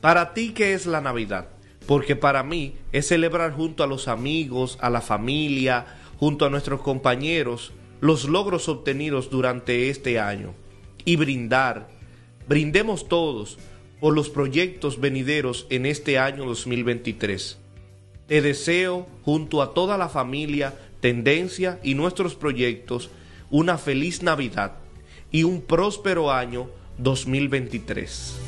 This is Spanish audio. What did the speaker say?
Para ti, ¿qué es la Navidad? Porque para mí es celebrar junto a los amigos, a la familia, junto a nuestros compañeros, los logros obtenidos durante este año y brindar, brindemos todos por los proyectos venideros en este año 2023. Te deseo, junto a toda la familia, Tendencia y nuestros proyectos, una feliz Navidad y un próspero año 2023.